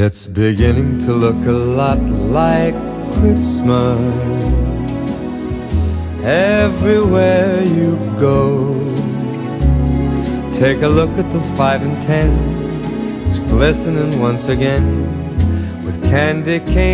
It's beginning to look a lot like Christmas everywhere you go. Take a look at the five and ten, it's glistening once again with candy cane.